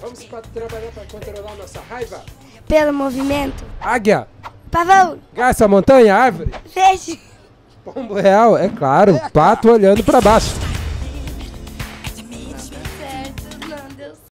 Vamos para trabalhar para controlar nossa raiva? Pelo movimento. Águia. Pavão. Garça, montanha, árvore. Peixe. Pombo real, é claro. Pato olhando para baixo.